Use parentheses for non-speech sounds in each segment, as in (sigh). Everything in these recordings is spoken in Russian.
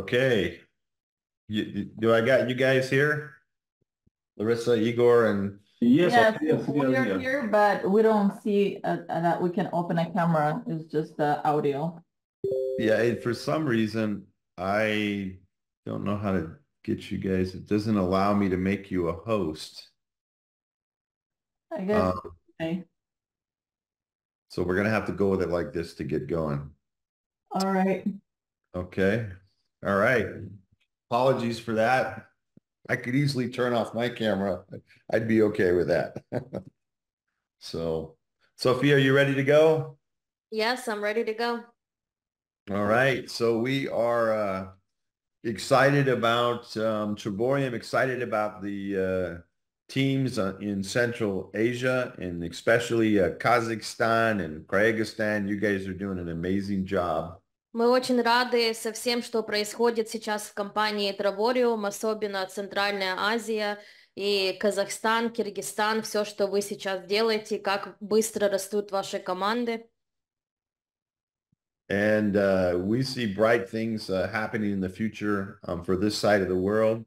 Okay. You, do I got you guys here? Larissa, Igor, and Yes, Yes, yes, we are yes, here, but we don't see uh, uh, that we can open a camera. It's just the audio. yeah, and for some reason, I don't know how to get you guys. It doesn't allow me to make you a host. I guess, Um, okay, so we're gonna have to go with it like this to get going. all right. Okay. All right. Apologies for that. I could easily turn off my camera. I'd be okay with that. (laughs) So, Sophia, are you ready to go? Yes, I'm ready to go. All right, so we are uh, excited about um, Triborium, excited about the uh, teams uh, in Central Asia and especially uh, Kazakhstan and Kyrgyzstan. You guys are doing an amazing job. Мы очень рады со всем, что происходит сейчас в компании Травориум, особенно Центральная Азия и Казахстан, Киргизстан, все, что вы сейчас делаете, как быстро растут ваши команды. And uh, we see bright things uh, happening in the future um, for this side of the world.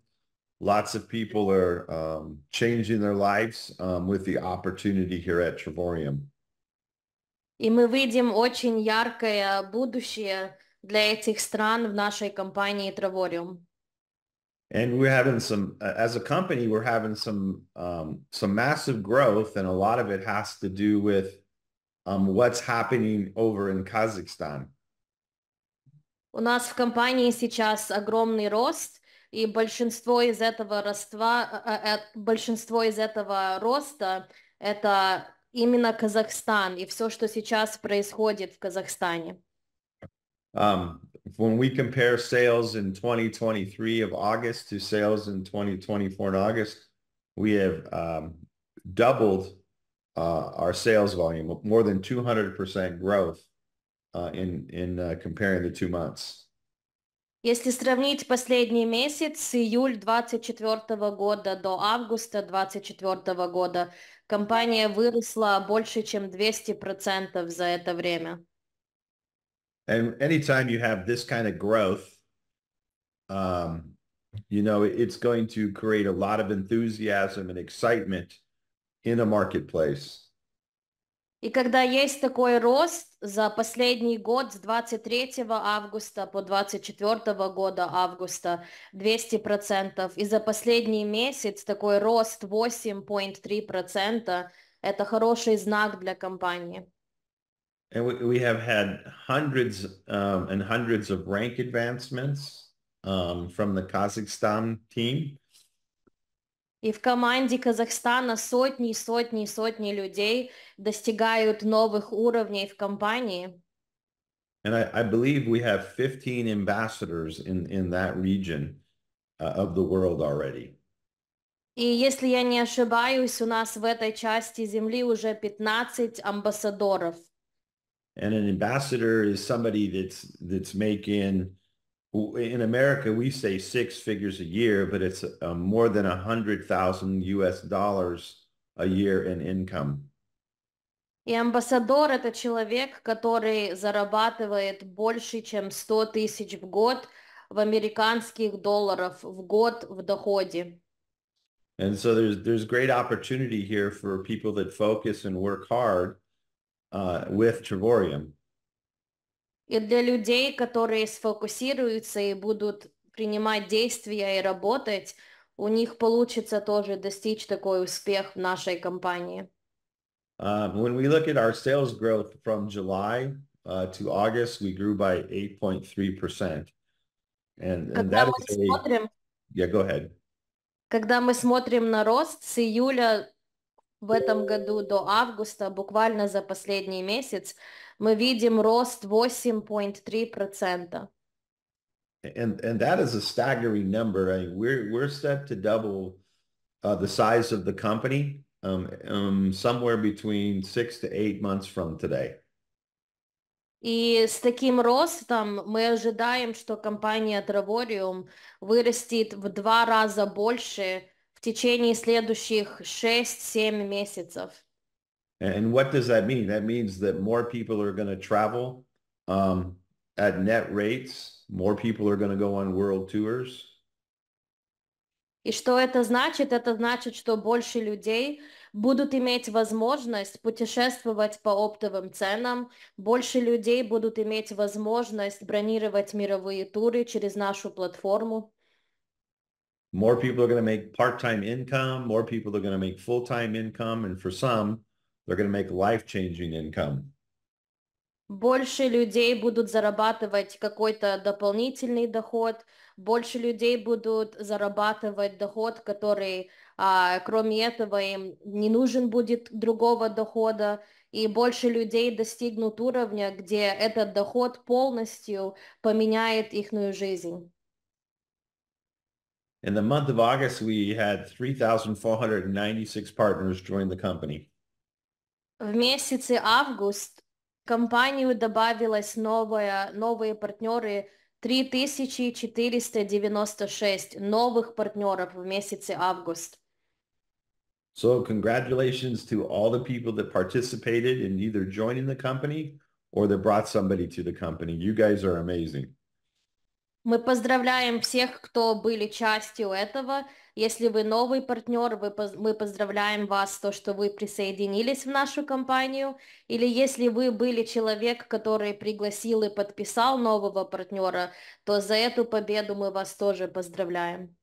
Lots of people are um, changing their lives um, with the opportunity here at Triborium. И мы видим очень яркое будущее для этих стран в нашей компании Травориум. And we're having some, as a company, we're having some, um, some massive growth and a lot of it has to do with um, what's happening over in Kazakhstan. У нас в компании сейчас огромный рост, и большинство из этого роства, э, э, большинство из этого роста это именно Казахстан и все, что сейчас происходит в Казахстане. Um, when we compare sales in 2023 of August to sales in 2024 in August, we have um, doubled uh, our sales volume, more than 200% growth uh, in, in uh, comparing the two months. Если сравнить последний месяц июль 24 года до августа 24 года, компания выросла больше, чем 200% за это время. And anytime you have this kind of growth, um, you know, it's going to create a lot of enthusiasm and excitement in a marketplace. И когда есть такой рост за последний год с 23 августа по 24 года августа 200%, и за последний месяц такой рост 8.3%, это хороший знак для компании. And we, we have had hundreds um, and hundreds of rank advancements um, from the Kazakhstan team. И в команде Казахстана сотни, сотни, сотни людей достигают новых уровней в компании. And I, I believe we have 15 ambassadors in, in that region uh, of the world already. И если я не ошибаюсь, у нас в этой части земли уже 15 амбассадоров. And an ambassador is somebody that's that's making in America we say six figures a year, but it's uh, more than a hundred thousand U.S. dollars a year in income. И амбассадор – это человек, который зарабатывает больше, чем 100 тысяч в год в американских долларов в год в доходе. And so there's there's great opportunity here for people that focus and work hard uh, with Trevorium. И для людей, которые сфокусируются и будут принимать действия и работать, у них получится тоже достичь такой успех в нашей компании. Uh, when we look at our sales growth from July uh, to August, we grew by 8.3%. And, and that is a, смотрим, yeah, go ahead. когда мы смотрим на рост с июля в этом году до августа, буквально за последний месяц, мы видим рост 8.3%. And, and that is a staggering number. I mean, we're, we're set to double uh, the size of the company um, um, somewhere between six to eight months from today. И с таким ростом мы ожидаем, что компания Travorium вырастет в два раза больше в течение следующих 6-7 месяцев. And what does that mean? That means that more people are going to travel um, at net rates, more people are going to go on world tours. И что это значит? Это значит, что больше людей будут иметь возможность путешествовать по оптовым ценам, больше людей будут иметь возможность бронировать мировые туры через нашу платформу. More people are going to make part-time income, more people are going to make full-time income, and for some, they're going to make life-changing income. Больше людей будут зарабатывать какой-то дополнительный доход, больше людей будут зарабатывать доход, который, а, кроме этого, им не нужен будет другого дохода, и больше людей достигнут уровня, где этот доход полностью поменяет их жизнь. In the month of August, we had 3,496 partners join the company. В месяце август в компанию добавилось новое, новые партнеры 3496 новых партнеров в месяце август. So congratulations to all the people that participated in either joining the company or that brought somebody to the company. You guys are amazing. Мы поздравляем всех, кто были частью этого. Если вы новый партнер, вы, мы поздравляем вас, то, что вы присоединились в нашу компанию. Или если вы были человек, который пригласил и подписал нового партнера, то за эту победу мы вас тоже поздравляем.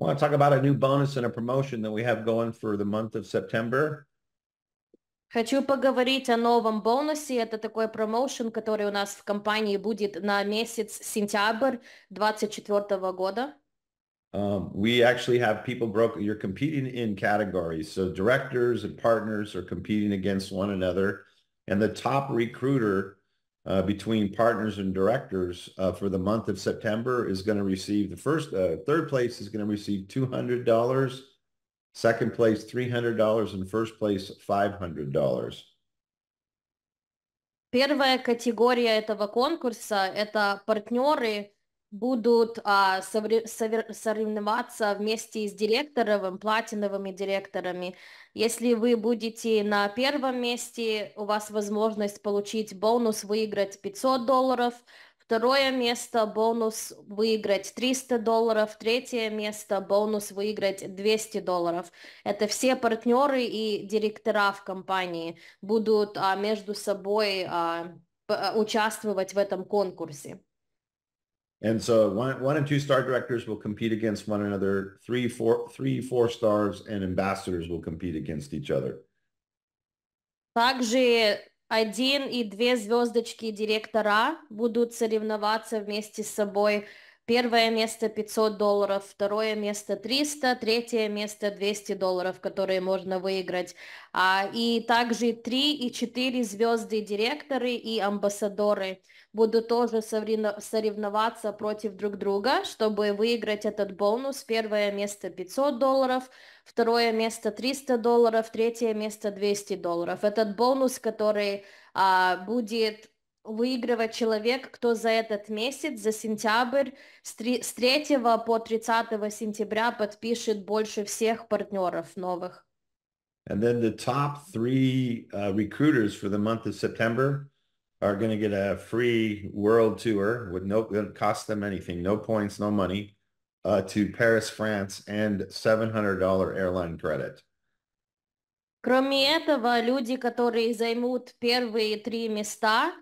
I want to talk about a new bonus and a promotion that we have going for the month of September. Хочу поговорить о новом бонусе. Это такой промоушен, который у нас в компании будет на месяц сентябрь 2024 года. Um, we actually have people broke. You're competing in categories. So directors and partners are competing against one another. And the top recruiter uh, between partners and directors uh, for the month of September is going to receive the first, uh, third place is going to receive $200. Second place, $300 and first place, $500. Первая категория этого конкурса – это партнеры будут а, соревноваться вместе с директоровым, платиновыми директорами. Если вы будете на первом месте, у вас возможность получить бонус, выиграть 500 долларов – Второе место бонус выиграть 300 долларов. Третье место бонус выиграть 200 долларов. Это все партнеры и директора в компании будут а, между собой а, участвовать в этом конкурсе. And so one, one and two star directors will compete against one another. Three, four, three, four stars and ambassadors will compete against each other. Также один и две звездочки директора будут соревноваться вместе с собой. Первое место 500 долларов, второе место 300, третье место 200 долларов, которые можно выиграть. А, и также 3 и 4 звезды директоры и амбассадоры будут тоже соревноваться против друг друга, чтобы выиграть этот бонус. Первое место 500 долларов, второе место 300 долларов, третье место 200 долларов. Этот бонус, который а, будет выигрывать человек, кто за этот месяц, за сентябрь, с 3, с 3 по 30 сентября подпишет больше всех партнеров новых. And then the top three uh, recruiters for the month of September are going to get a free world tour with no, it cost them anything, no points, no money. Uh, to Paris, France, and $700 airline credit. Кроме этого, люди, которые займут первые три места,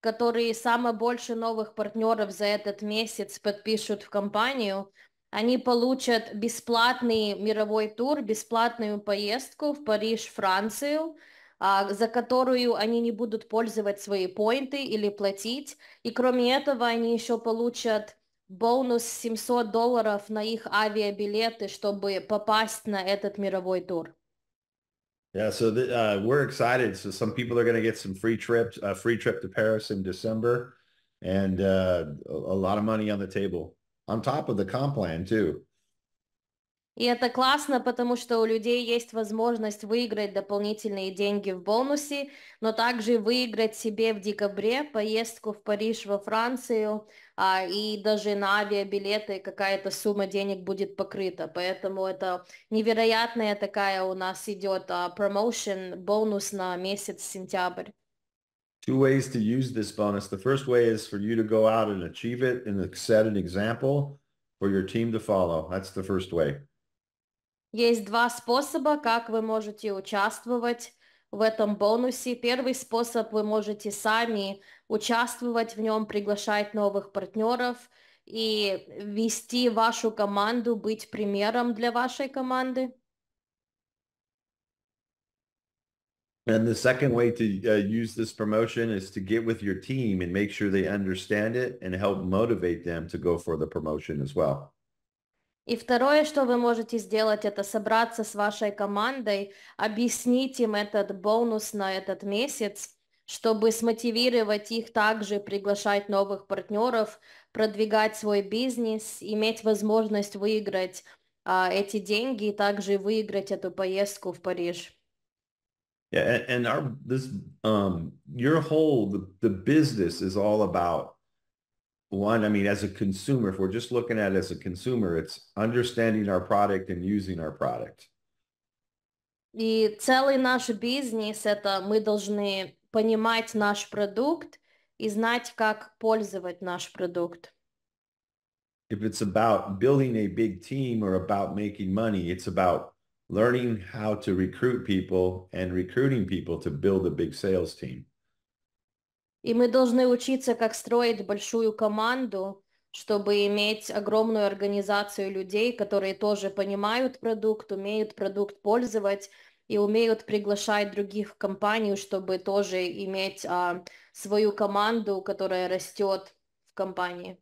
которые самое больше новых партнеров за этот месяц подпишут в компанию, они получат бесплатный мировой тур, бесплатную поездку в Париж, Францию, за которую они не будут пользовать свои поинты или платить. И кроме этого, они еще получат бонус 700 долларов на их авиабилеты, чтобы попасть на этот мировой тур. Yeah, so the, uh, we're excited. So some people are going to get some free trips, a uh, free trip to Paris in December, and uh, a, a lot of money on the table on top of the comp plan too. И это классно, потому что у людей есть возможность выиграть дополнительные деньги в бонусе, но также выиграть себе в декабре поездку в Париж во Францию, а, и даже на авиабилеты какая-то сумма денег будет покрыта. Поэтому это невероятная такая у нас идет а, промоушен, бонус на месяц сентябрь. Two ways to use this bonus. The first way is for you to go out and achieve it and set an example for your team to follow. That's the first way. Есть два способа, как вы можете участвовать в этом бонусе. Первый способ вы можете сами участвовать в нем, приглашать новых партнеров и вести вашу команду, быть примером для вашей команды. And the second way to uh, use this promotion is to get with your team and make sure they understand it and help motivate them to go for the promotion as well. И второе, что вы можете сделать, это собраться с вашей командой, объяснить им этот бонус на этот месяц, чтобы смотивировать их также приглашать новых партнеров, продвигать свой бизнес, иметь возможность выиграть а, эти деньги и также выиграть эту поездку в Париж. Yeah, and, our this um your whole the, the business is all about one, I mean, as a consumer, if we're just looking at it as a consumer, it's understanding our product and using our product. И целый наш бизнес это мы должны понимать наш продукт и знать, как пользовать наш продукт. If it's about building a big team or about making money, it's about learning how to recruit people and recruiting people to build a big sales team. И мы должны учиться, как строить большую команду, чтобы иметь огромную организацию людей, которые тоже понимают продукт, умеют продукт пользовать и умеют приглашать других в компанию, чтобы тоже иметь а, свою команду, которая растет в компании.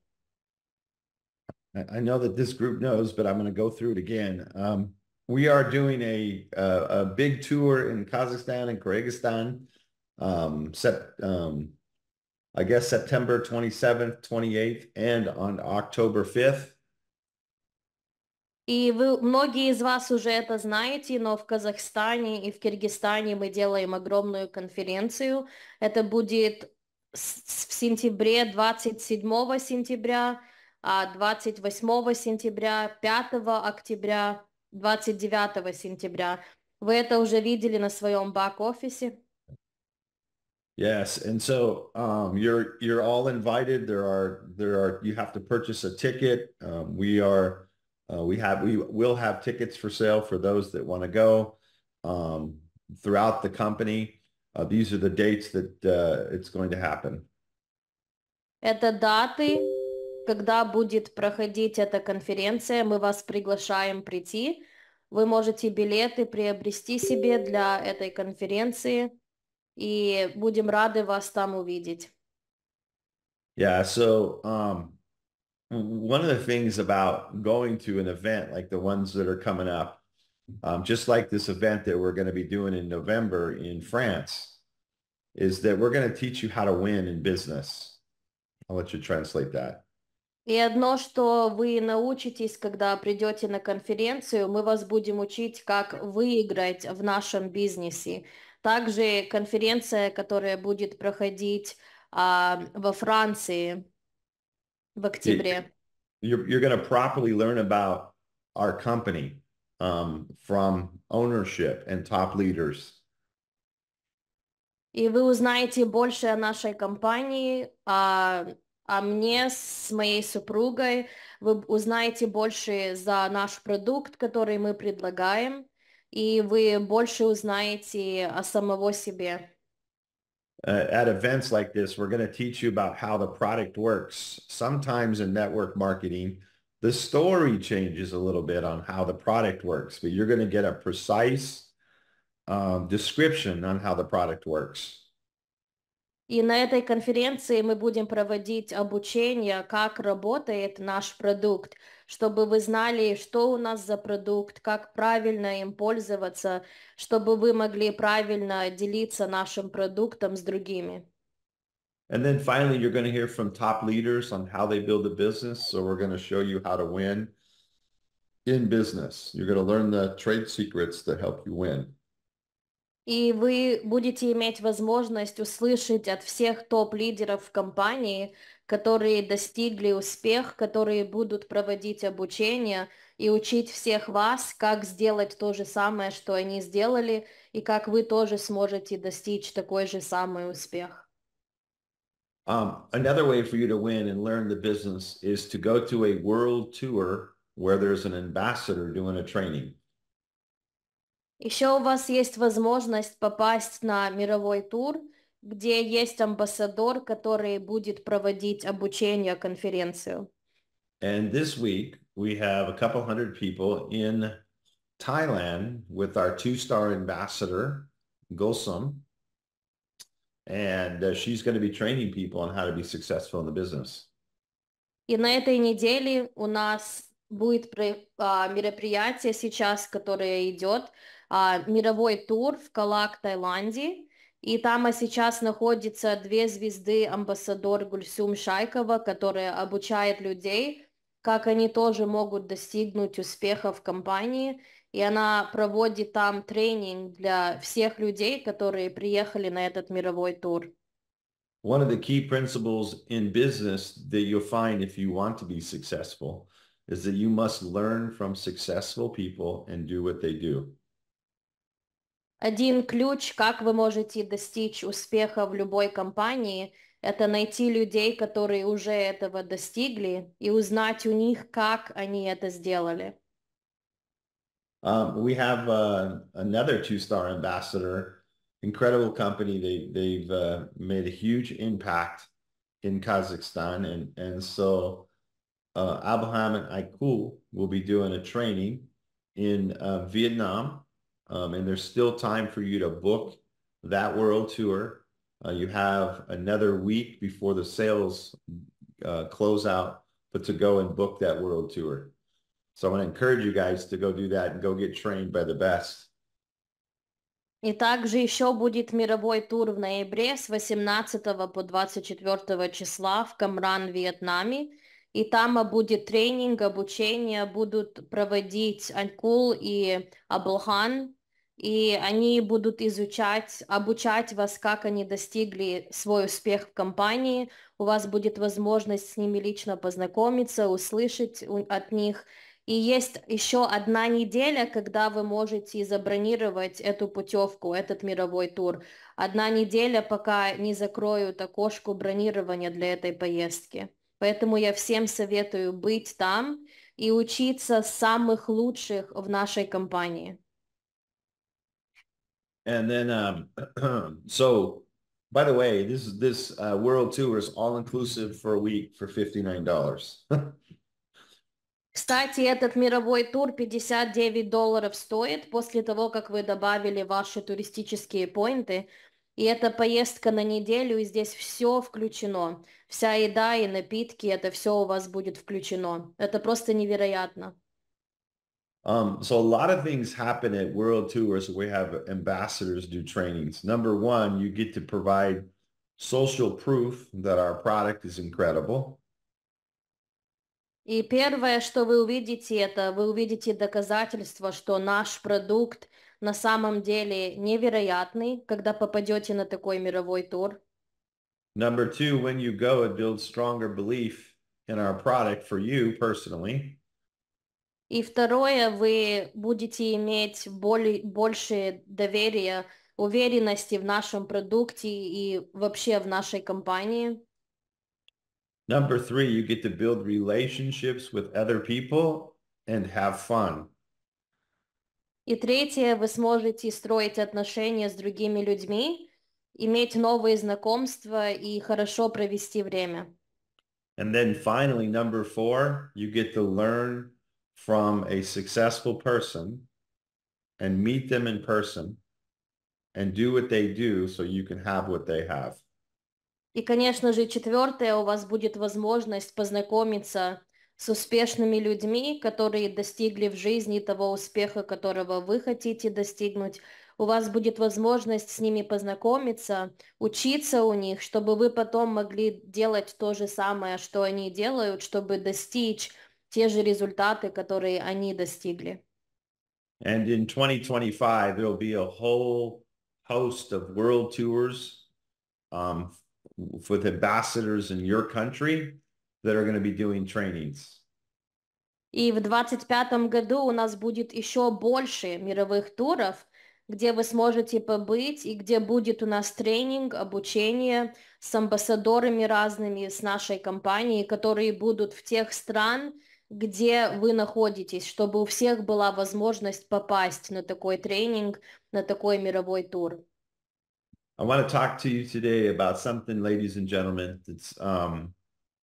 I know that this group knows, but I'm going to go through it again. Um, we are doing a, a, a big tour in Kazakhstan and Kyrgyzstan. Um, set, um, I guess September 27th, 28th, and on October 5th. И вы, многие из вас уже это знаете, но в Казахстане и в Киргизстане мы делаем огромную конференцию. Это будет в сентябре, 27 сентября, 28 сентября, 5 октября, 29 сентября. Вы это уже видели на своем бак-офисе? Yes, and so um, you're you're all invited. There are there are you have to purchase a ticket. Um, we are uh, we have we will have tickets for sale for those that want to go um, throughout the company. Uh, these are the dates that uh, it's going to happen. Это даты, когда будет проходить эта конференция. Мы вас приглашаем прийти. Вы можете билеты приобрести себе для этой конференции. и будем рады вас там увидеть. Yeah, so um, one of the things about going to an event like the ones that are coming up, um, just like this event that we're going to be doing in November in France, is that we're going to teach you how to win in business. I'll let you translate that. И одно, что вы научитесь, когда придете на конференцию, мы вас будем учить, как выиграть в нашем бизнесе. Также конференция, которая будет проходить а, во Франции в октябре. You're, you're going to properly learn about our company um, from ownership and top leaders. И вы узнаете больше о нашей компании, о, о мне с моей супругой. Вы узнаете больше за наш продукт, который мы предлагаем и вы больше узнаете о самого себе. Uh, at events like this, we're going to teach you about how the product works. Sometimes in network marketing, the story changes a little bit on how the product works, but you're going to get a precise um, description on how the product works. И на этой конференции мы будем проводить обучение, как работает наш продукт, чтобы вы знали, что у нас за продукт, как правильно им пользоваться, чтобы вы могли правильно делиться нашим продуктом с другими. And then finally, you're going to hear from top leaders on how they build a business. So we're going to show you how to win in business. You're going to learn the trade secrets that help you win. И вы будете иметь возможность услышать от всех топ-лидеров компании, которые достигли успех, которые будут проводить обучение и учить всех вас, как сделать то же самое, что они сделали, и как вы тоже сможете достичь такой же самый успех. Um, another way for you to win and learn the business is to go to a world tour where there's an ambassador doing a training. Еще у вас есть возможность попасть на мировой тур, где есть амбассадор, который будет проводить обучение, конференцию. And this week we have a couple hundred people in Thailand with our two-star ambassador, Gulsum. And uh, she's going to be training people on how to be successful in the business. И на этой неделе у нас будет а, мероприятие сейчас, которое идет, а, мировой тур в Калак, Таиланде. И там а, сейчас находится две звезды амбассадор Гульсюм Шайкова, которая обучает людей, как они тоже могут достигнуть успеха в компании. И она проводит там тренинг для всех людей, которые приехали на этот мировой тур. One of the key principles in business that you'll find if you want to be successful is that you must learn from successful people and do what they do. Один ключ, как вы можете достичь успеха в любой компании, это найти людей, которые уже этого достигли, и узнать у них, как они это сделали. Um, we have uh, another two-star ambassador, incredible company. They they've uh, made a huge impact in Kazakhstan, and and so uh, Abraham and Aikul will be doing a training in uh, Vietnam, um, and there's still time for you to book that world tour. Uh, you have another week before the sales uh, close out, but to go and book that world tour. So I want to encourage you guys to go do that and go get trained by the best. И также еще будет мировой тур в ноябре с 18 по 24 числа в Камран, Вьетнаме. И там будет тренинг, обучение, будут проводить Анькул и Аблхан. И они будут изучать, обучать вас, как они достигли свой успех в компании. У вас будет возможность с ними лично познакомиться, услышать от них – и есть еще одна неделя, когда вы можете забронировать эту путевку, этот мировой тур. Одна неделя, пока не закроют окошко бронирования для этой поездки. Поэтому я всем советую быть там и учиться самых лучших в нашей компании. And then, um, (clears throat) so by the way, this this uh, world tour is all inclusive for a week for fifty nine dollars. Кстати, этот мировой тур 59 долларов стоит после того, как вы добавили ваши туристические поинты. И это поездка на неделю, и здесь все включено. Вся еда и напитки, это все у вас будет включено. Это просто невероятно. Um, so a lot of things happen at world tours. We have ambassadors do trainings. Number one, you get to provide social proof that our product is incredible. И первое, что вы увидите, это вы увидите доказательство, что наш продукт на самом деле невероятный, когда попадете на такой мировой тур. Number two, when you go, it builds stronger belief in our product for you personally. И второе, вы будете иметь более, больше доверия, уверенности в нашем продукте и вообще в нашей компании. Number three, you get to build relationships with other people and have fun. И третье, вы сможете строить отношения с другими людьми, иметь новые знакомства и хорошо провести время. And then finally, number four, you get to learn from a successful person and meet them in person and do what they do so you can have what they have. И, конечно же, четвертое, у вас будет возможность познакомиться с успешными людьми, которые достигли в жизни того успеха, которого вы хотите достигнуть. У вас будет возможность с ними познакомиться, учиться у них, чтобы вы потом могли делать то же самое, что они делают, чтобы достичь те же результаты, которые они достигли. And in 2025, there will be a whole host of world tours um, with ambassadors in your country that are going to be doing trainings. И в 25 году у нас будет еще больше мировых туров, где вы сможете побыть и где будет у нас тренинг, обучение с амбассадорами разными с нашей компанией, которые будут в тех стран, где вы находитесь, чтобы у всех была возможность попасть на такой тренинг, на такой мировой тур. I want to talk to you today about something, ladies and gentlemen, that's um,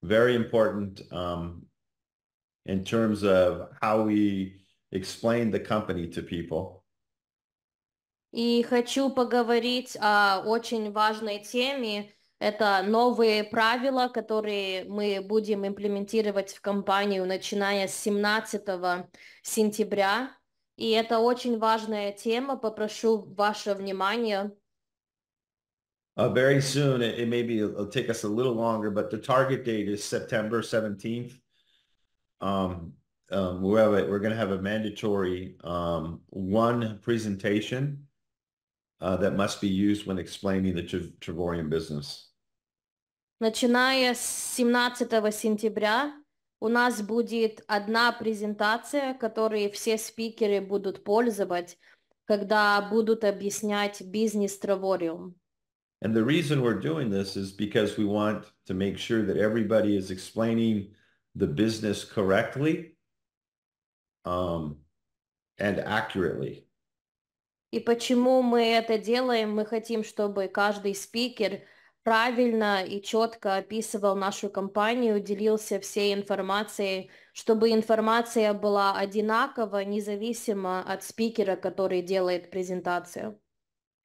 very important um, in terms of how we explain the company to people. И хочу поговорить о очень важной теме. Это новые правила, которые мы будем имплементировать в компанию, начиная с 17 сентября. И это очень важная тема. Попрошу ваше внимание. Uh, very soon, it, it maybe it'll take us a little longer, but the target date is September 17th. Um, um, we have a, we're going to have a mandatory um, one presentation uh, that must be used when explaining the Trevorian business. Начиная с 17 сентября у нас будет одна презентация, которую все спикеры будут пользовать, когда будут объяснять бизнес Travarium. And the reason we're doing this is because we want to make sure that everybody is explaining the business correctly um, and accurately. И почему мы это делаем? Мы хотим, чтобы каждый спикер правильно и четко описывал нашу компанию, делился всей информацией, чтобы информация была одинакова, независимо от спикера, который делает презентацию.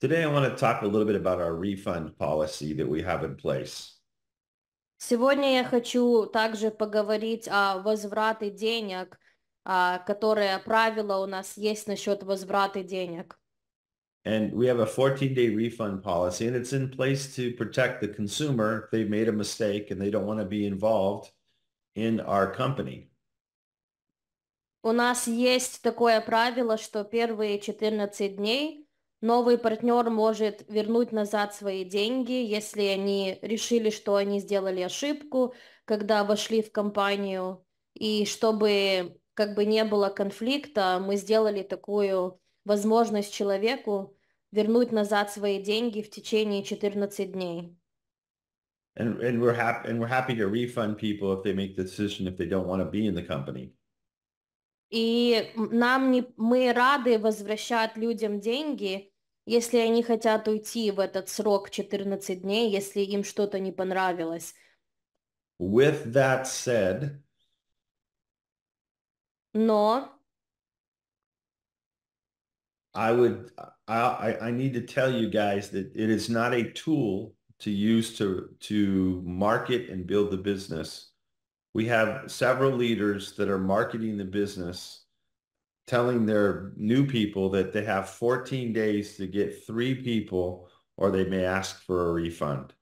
Today, I want to talk a little bit about our refund policy that we have in place. Сегодня я хочу также поговорить о возврате денег, а, которое правило у нас есть насчет возврата денег. And we have a 14-day refund policy, and it's in place to protect the consumer if made a mistake and they don't want to be involved in our company. У нас есть такое правило, что первые 14 дней новый партнер может вернуть назад свои деньги, если они решили, что они сделали ошибку, когда вошли в компанию. И чтобы как бы не было конфликта, мы сделали такую возможность человеку вернуть назад свои деньги в течение 14 дней. And, and we're happy and we're happy to refund people if they make the decision if they don't want to be in the company. И нам не, мы рады возвращать людям деньги, если они хотят уйти в этот срок 14 дней, если им что-то не понравилось. With that said, Но I would I, I need to tell you guys that it is not a tool to use to to market and build the business. We have several leaders that are marketing the business, telling their new people that they have 14 days to get three people or they may ask for a refund.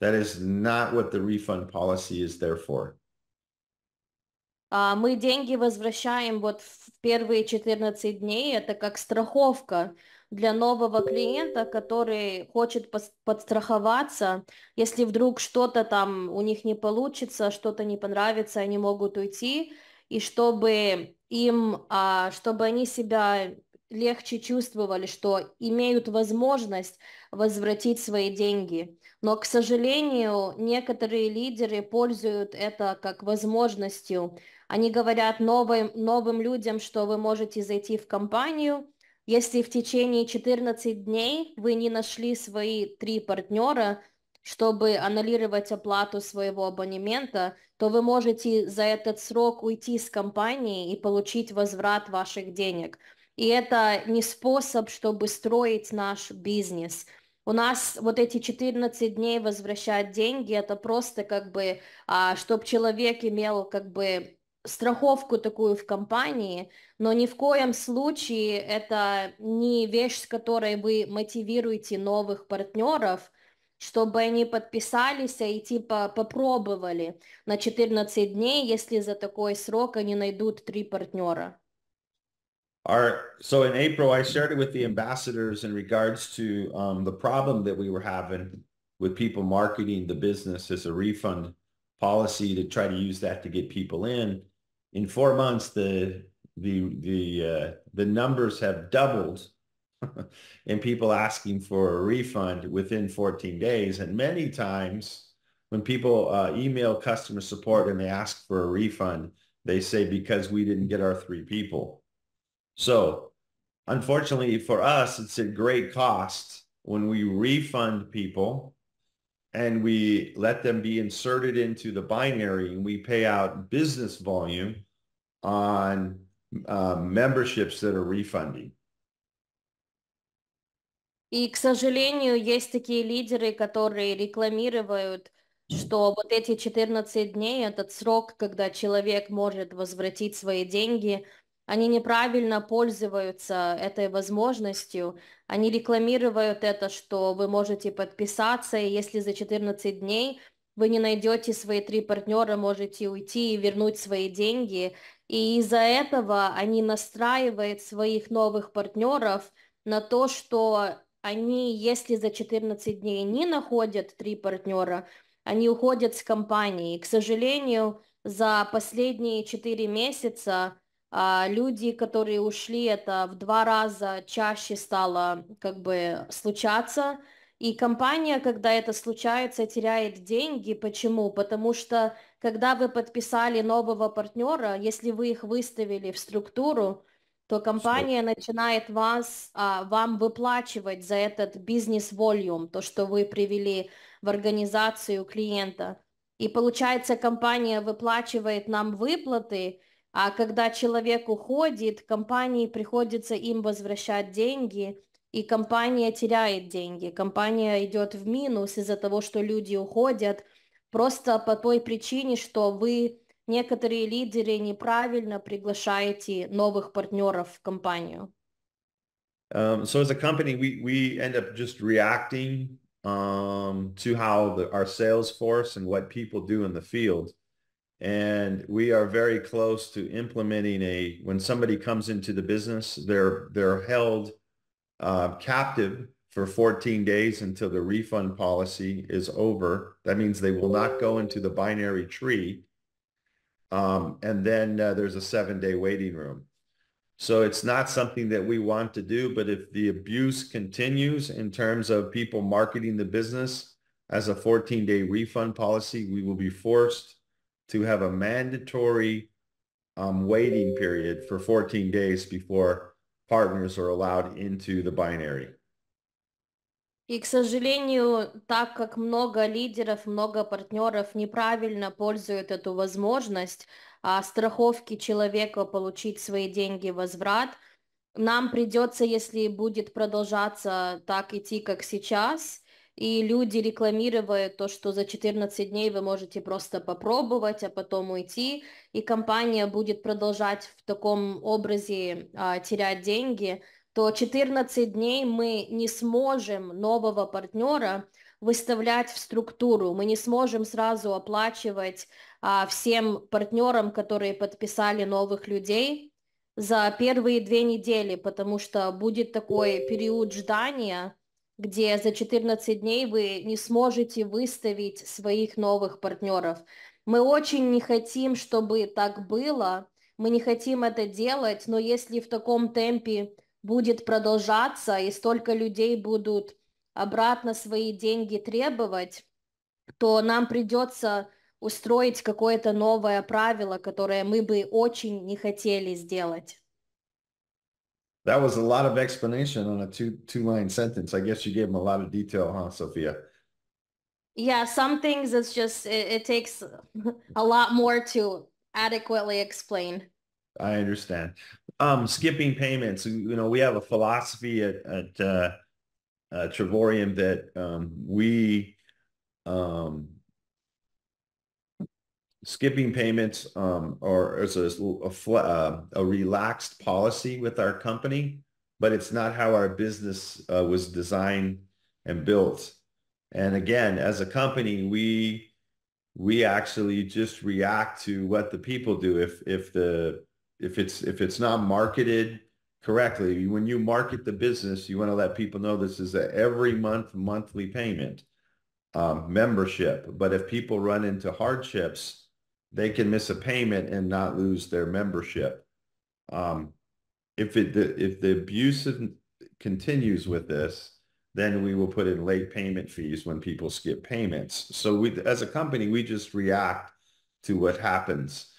That is not what the refund policy is there for. А, мы деньги возвращаем вот в первые 14 дней. Это как страховка для нового клиента, который хочет подстраховаться. Если вдруг что-то там у них не получится, что-то не понравится, они могут уйти. И чтобы им, а, чтобы они себя легче чувствовали, что имеют возможность возвратить свои деньги. Но, к сожалению, некоторые лидеры пользуют это как возможностью. Они говорят новым, новым людям, что вы можете зайти в компанию, если в течение 14 дней вы не нашли свои три партнера, чтобы аннулировать оплату своего абонемента, то вы можете за этот срок уйти с компании и получить возврат ваших денег. И это не способ, чтобы строить наш бизнес. У нас вот эти 14 дней возвращать деньги, это просто как бы, а, чтобы человек имел как бы страховку такую в компании, но ни в коем случае это не вещь, с которой вы мотивируете новых партнеров, чтобы они подписались и типа попробовали на 14 дней, если за такой срок они найдут три партнера. Our, so in April, I shared it with the ambassadors in regards to um, the problem that we were having with people marketing the business as a refund policy to try to use that to get people in. In four months, the the the uh, the numbers have doubled (laughs) and people asking for a refund within 14 days. And many times when people uh, email customer support and they ask for a refund, they say because we didn't get our three people. So unfortunately for us, it's a great cost when we refund people and we let them be inserted into the binary and we pay out business volume on uh, memberships that are refunding. И, к сожалению, есть такие лидеры, которые рекламируют, что вот эти 14 дней, этот срок, когда человек может возвратить свои деньги, они неправильно пользуются этой возможностью. Они рекламируют это, что вы можете подписаться, и если за 14 дней вы не найдете свои три партнера, можете уйти и вернуть свои деньги. И из-за этого они настраивают своих новых партнеров на то, что они, если за 14 дней не находят три партнера, они уходят с компании. И, к сожалению, за последние 4 месяца люди, которые ушли, это в два раза чаще стало как бы случаться. И компания, когда это случается, теряет деньги. Почему? Потому что когда вы подписали нового партнера, если вы их выставили в структуру, то компания начинает вас, а, вам выплачивать за этот бизнес-волюм, то, что вы привели в организацию клиента. И получается, компания выплачивает нам выплаты, а когда человек уходит, компании приходится им возвращать деньги, и компания теряет деньги. Компания идет в минус из-за того, что люди уходят, просто по той причине, что вы, некоторые лидеры, неправильно приглашаете новых партнеров в компанию. Um, so as a company, we, we end up just reacting um, to how the, our sales force and what people do in the field. And we are very close to implementing a when somebody comes into the business they're they're held uh, captive for 14 days until the refund policy is over. That means they will not go into the binary tree. Um, and then uh, there's a seven day waiting room. So it's not something that we want to do but if the abuse continues in terms of people marketing the business as a 14 day refund policy we will be forced to have a mandatory um, waiting period for 14 days before partners are allowed into the binary. И, к сожалению, так как много лидеров, много партнеров неправильно пользуют эту возможность а, страховки человека получить свои деньги возврат, нам придется, если будет продолжаться так идти, как сейчас, и люди рекламируют то, что за 14 дней вы можете просто попробовать, а потом уйти, и компания будет продолжать в таком образе а, терять деньги, то 14 дней мы не сможем нового партнера выставлять в структуру, мы не сможем сразу оплачивать а, всем партнерам, которые подписали новых людей за первые две недели, потому что будет такой период ждания, где за 14 дней вы не сможете выставить своих новых партнеров. Мы очень не хотим, чтобы так было, мы не хотим это делать, но если в таком темпе будет продолжаться и столько людей будут обратно свои деньги требовать, то нам придется устроить какое-то новое правило, которое мы бы очень не хотели сделать. That was a lot of explanation on a two two line sentence. I guess you gave them a lot of detail, huh, Sophia? Yeah, some things it's just it, it takes a lot more to adequately explain. I understand. Um, skipping payments. You know, we have a philosophy at at uh, uh, Trevorium that um, we um, skipping payments um, or as a, a, uh, a, relaxed policy with our company, but it's not how our business uh, was designed and built. And again, as a company, we we actually just react to what the people do. If if the if it's if it's not marketed correctly, when you market the business, you want to let people know this is a every month monthly payment um, membership. But if people run into hardships, they can miss a payment and not lose their membership. Um, if it the, if the abuse continues with this, then we will put in late payment fees when people skip payments. So we, as a company, we just react to what happens.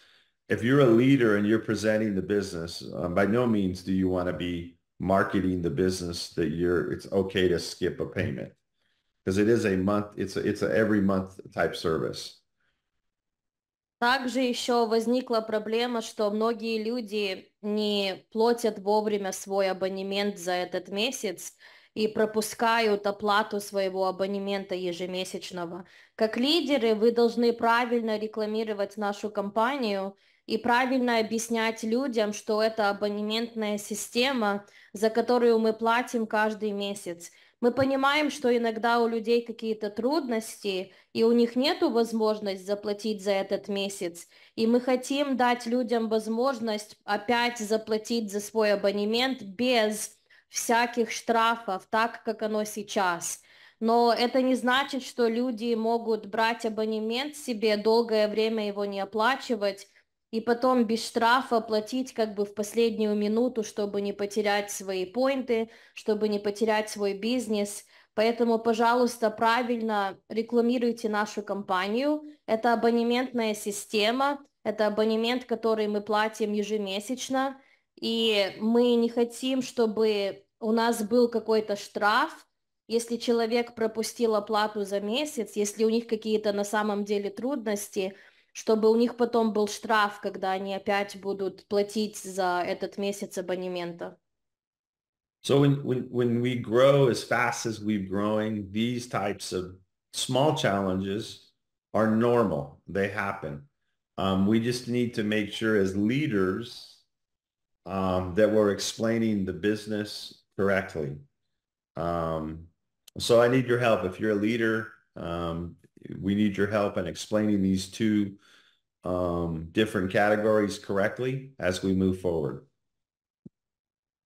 If you're a leader and you're presenting the business, um, by no means do you want to be marketing the business that you're, it's okay to skip a payment because it is a month, it's a, it's a every month type service. Также еще возникла проблема, что многие люди не платят вовремя свой абонемент за этот месяц и пропускают оплату своего абонемента ежемесячного. Как лидеры вы должны правильно рекламировать нашу компанию и правильно объяснять людям, что это абонементная система, за которую мы платим каждый месяц. Мы понимаем, что иногда у людей какие-то трудности, и у них нет возможности заплатить за этот месяц. И мы хотим дать людям возможность опять заплатить за свой абонемент без всяких штрафов, так как оно сейчас. Но это не значит, что люди могут брать абонемент себе, долгое время его не оплачивать, и потом без штрафа платить как бы в последнюю минуту, чтобы не потерять свои поинты, чтобы не потерять свой бизнес. Поэтому, пожалуйста, правильно рекламируйте нашу компанию. Это абонементная система, это абонемент, который мы платим ежемесячно. И мы не хотим, чтобы у нас был какой-то штраф, если человек пропустил оплату за месяц, если у них какие-то на самом деле трудности, чтобы у них потом был штраф, когда они опять будут платить за этот месяц абонемента. So when, when, when we grow as fast as we're growing, these types of small challenges are normal. They happen. Um, we just need to make sure as leaders um, that we're explaining the business correctly. Um, so I need your help. If you're a leader, um, we need your help in explaining these two um, different categories correctly as we move forward.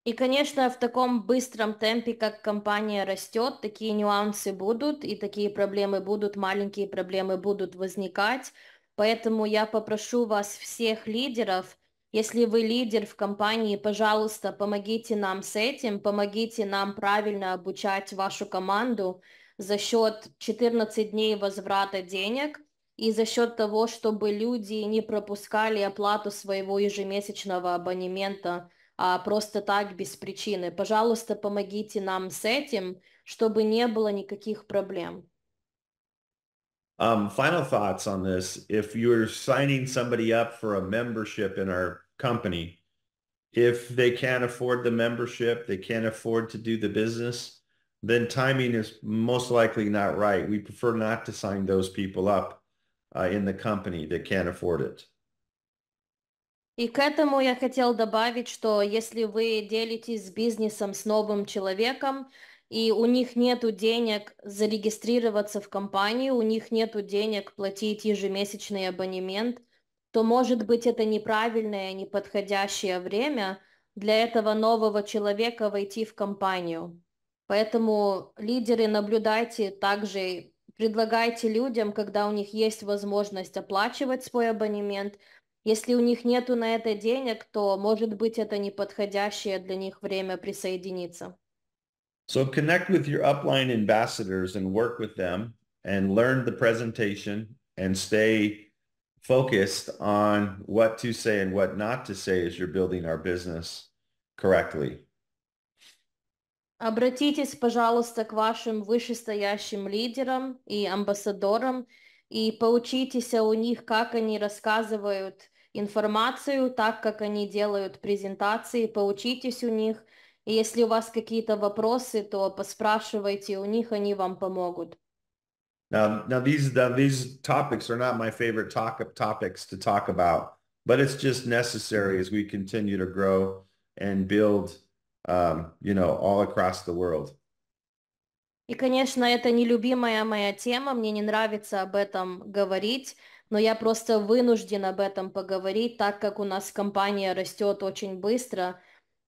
И, конечно, в таком быстром темпе, как компания растет, такие нюансы будут, и такие проблемы будут, маленькие проблемы будут возникать. Поэтому я попрошу вас, всех лидеров, Если вы лидер в компании, пожалуйста, помогите нам с этим, помогите нам правильно обучать вашу команду за счет 14 дней возврата денег и за счет того, чтобы люди не пропускали оплату своего ежемесячного абонемента а просто так без причины. Пожалуйста, помогите нам с этим, чтобы не было никаких проблем. Um, final thoughts on this. If you're signing somebody up for a membership in our company, if they can't afford the membership, they can't afford to do the business, then timing is most likely not right. We prefer not to sign those people up uh, in the company that can't afford it. И к этому я хотел добавить, что если вы делитесь бизнесом с новым человеком, и у них нет денег зарегистрироваться в компании, у них нет денег платить ежемесячный абонемент, то, может быть, это неправильное, неподходящее время для этого нового человека войти в компанию. Поэтому лидеры наблюдайте также, предлагайте людям, когда у них есть возможность оплачивать свой абонемент. Если у них нету на это денег, то, может быть, это неподходящее для них время присоединиться. So connect with your upline ambassadors and work with them and learn the presentation and stay focused on what to say and what not to say as you're building our business correctly. Обратитесь, пожалуйста, к вашим вышестоящим лидерам и амбассадорам и поучитесь у них, как они рассказывают информацию, так как они делают презентации, поучитесь у них – И если у вас какие-то вопросы, то поспрашивайте у них, они вам помогут. Now, now these now, these topics are not my favorite talk topics to talk about, but it's just necessary as we continue to grow and build, um, you know, all across the world. И, конечно, это нелюбимая моя тема, мне не нравится об этом говорить, но я просто вынужден об этом поговорить, так как у нас компания растет очень быстро,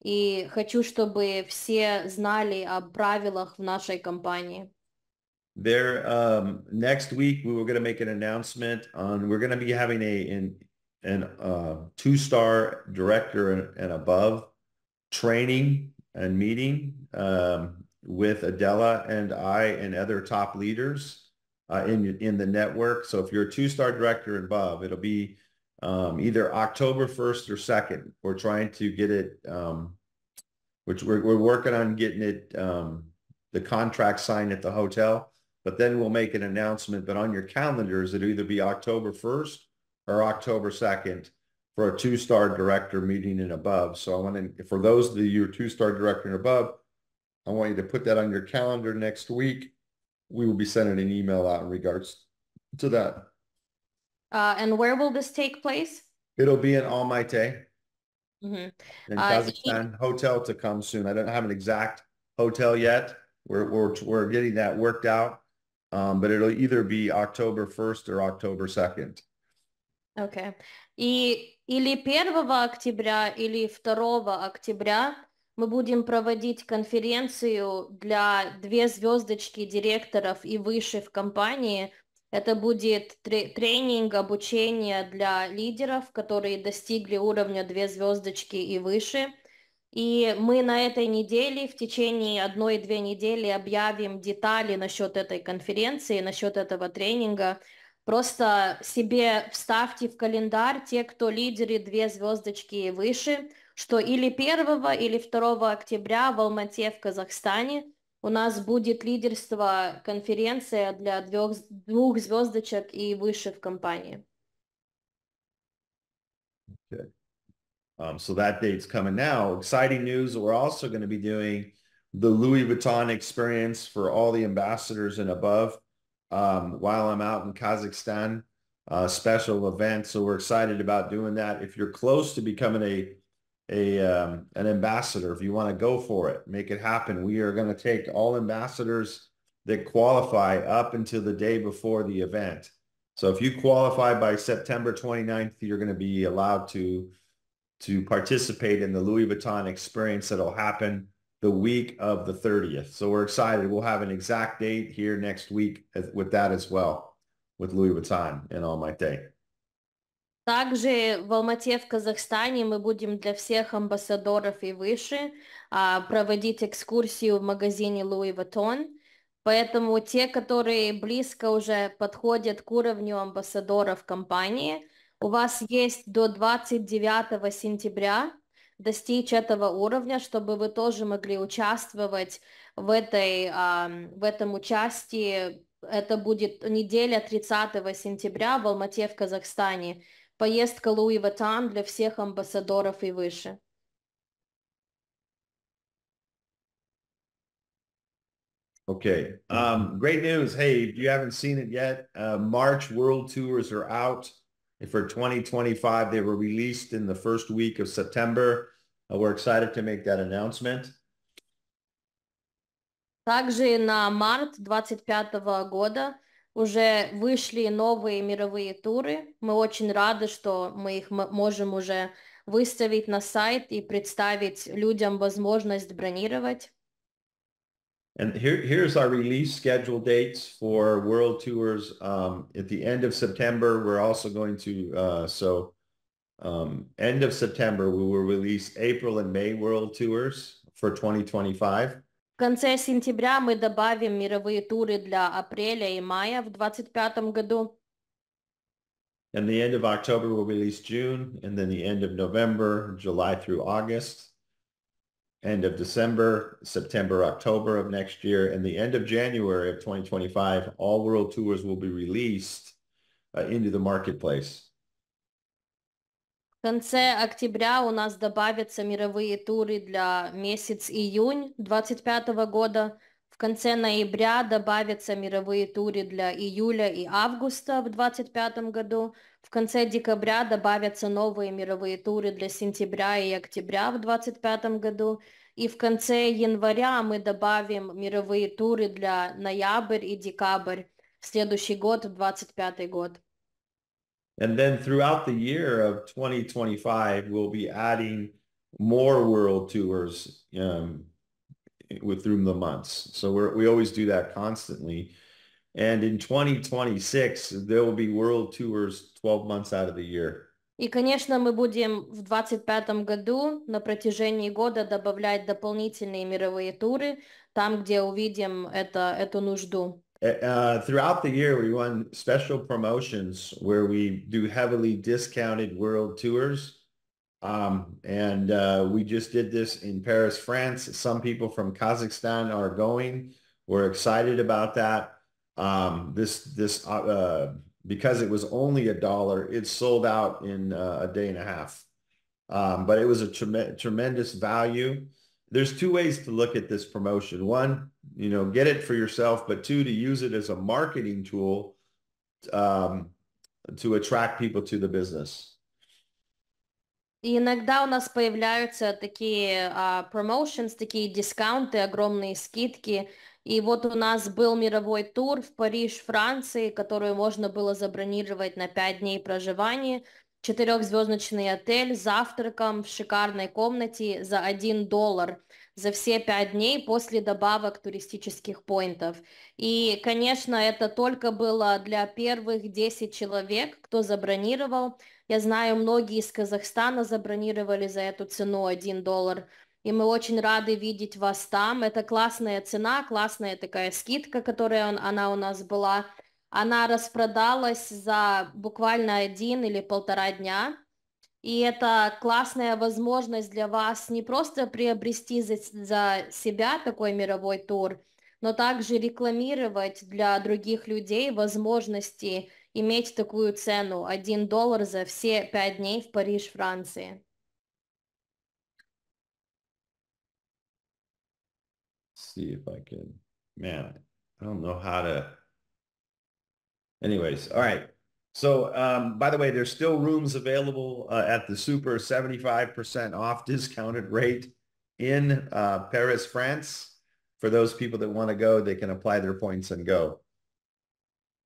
И хочу, чтобы все знали о правилах в нашей компании. There, um, next week we were going to make an announcement on. We're going to be having a an an uh, two-star director and, and above training and meeting um, with Adela and I and other top leaders uh, in in the network. So if you're a two-star director and above, it'll be um, either October 1st or 2nd. We're trying to get it, um, which we're, we're working on getting it, um, the contract signed at the hotel, but then we'll make an announcement, but on your calendars, it'll either be October 1st or October 2nd for a two-star director meeting and above. So I want to, for those of you who are two-star director and above, I want you to put that on your calendar next week. We will be sending an email out in regards to that. Uh, and where will this take place? It'll be in Almaty. Mm-hmm. In uh, Kazakhstan, hotel to come soon. I don't have an exact hotel yet. We're, we're, we're getting that worked out, um, but it'll either be October 1st or October 2nd. Okay. И или 1 октября, или 2 октября мы будем проводить конференцию для две звездочки директоров и выше в компании. Это будет тре- тренинг, обучение для лидеров, которые достигли уровня две звездочки и выше. И мы на этой неделе, в течение одной-две недели объявим детали насчет этой конференции, насчет этого тренинга. Просто себе вставьте в календарь те, кто лидеры две звездочки и выше, что или 1 или 2 октября в Алмате в Казахстане у нас будет лидерство конференция для двух, двух звездочек и выше в компании. Um, so that date's coming now. Exciting news. We're also going to be doing the Louis Vuitton experience for all the ambassadors and above um, while I'm out in Kazakhstan, uh, special event. So we're excited about doing that. If you're close to becoming a a um, an ambassador, if you want to go for it, make it happen. We are going to take all ambassadors that qualify up until the day before the event. So if you qualify by September 29th, you're going to be allowed to to participate in the Louis Vuitton experience that'll happen the week of the 30th. So we're excited. We'll have an exact date here next week with that as well, with Louis Vuitton and All My Day. Также в Алмате в Казахстане мы будем для всех амбассадоров и выше а, проводить экскурсию в магазине Louis Vuitton. Поэтому те, которые близко уже подходят к уровню амбассадоров компании, у вас есть до 29 сентября достичь этого уровня, чтобы вы тоже могли участвовать в, этой, в этом участии. Это будет неделя 30 сентября в Алмате в Казахстане. Поездка Луи Ватан для всех амбассадоров и выше. Okay, um, great news. Hey, if you haven't seen it yet, uh, March World Tours are out. For 2025, they were released in the first week of September. Uh, we're excited to make that announcement. Также на март 25 года уже вышли новые мировые туры. Мы очень рады, что мы их можем уже выставить на сайт и представить людям возможность бронировать. And here, here's our release schedule dates for world tours. Um, at the end of September, we're also going to, uh, so um, end of September, we will release April and May world tours for 2025. В конце сентября мы добавим мировые туры для апреля и мая в 2025 году. And the end of October, we'll release June, and then the end of November, July through August end of December, September, October of next year, and the end of January of 2025, all world tours will be released uh, into the marketplace. В конце октября у нас добавятся мировые туры для месяц июнь 2025 года. В конце ноября добавятся мировые туры для июля и августа в 2025 году. В конце декабря добавятся новые мировые туры для сентября и октября в 2025 году. И в конце января мы добавим мировые туры для ноябрь и декабрь в следующий год, в 2025 год. And then throughout the year of 2025, we'll be adding more world tours um, with through the months. So we're, we always do that constantly. And in 2026, there will be world tours 12 months out of the year. И, конечно, мы будем в 2025 году на протяжении года добавлять дополнительные мировые туры, там, где увидим это, эту нужду. Uh, throughout the year, we run special promotions where we do heavily discounted world tours. Um, and uh, we just did this in Paris, France. Some people from Kazakhstan are going. We're excited about that. Um, this this uh, uh because it was only a dollar, it sold out in uh, a day and a half. Um, but it was a trem tremendous value. There's two ways to look at this promotion. One, you know, get it for yourself, but two, to use it as a marketing tool um, to attract people to the business. И иногда у нас появляются такие uh, promotions, такие дискаунты, огромные скидки. И вот у нас был мировой тур в Париж, Франции, который можно было забронировать на 5 дней проживания. Четырехзвездочный отель с завтраком в шикарной комнате за 1 доллар за все пять дней после добавок туристических поинтов. И, конечно, это только было для первых 10 человек, кто забронировал. Я знаю, многие из Казахстана забронировали за эту цену 1 доллар. И мы очень рады видеть вас там. Это классная цена, классная такая скидка, которая он, она у нас была. Она распродалась за буквально один или полтора дня. И это классная возможность для вас не просто приобрести за, за себя такой мировой тур, но также рекламировать для других людей возможности иметь такую цену 1 доллар за все 5 дней в Париж, Франции. see if I can, man, I don't know how to. Anyways, all right. So, um, by the way, there's still rooms available uh, at the super 75% off discounted (laughs) rate in uh, Paris, France. For those people that want to go, they can apply their points and go.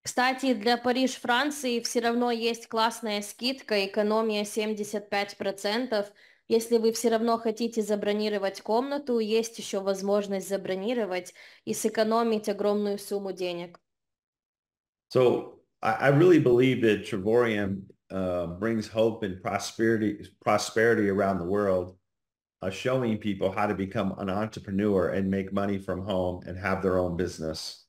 Кстати, для Париж, Франции все равно есть классная скидка, экономия 75%. Если вы все равно хотите забронировать комнату, есть еще возможность забронировать и сэкономить огромную сумму денег. So I, I really believe that Trevorium uh, brings hope and prosperity prosperity around the world, uh, showing people how to become an entrepreneur and make money from home and have their own business.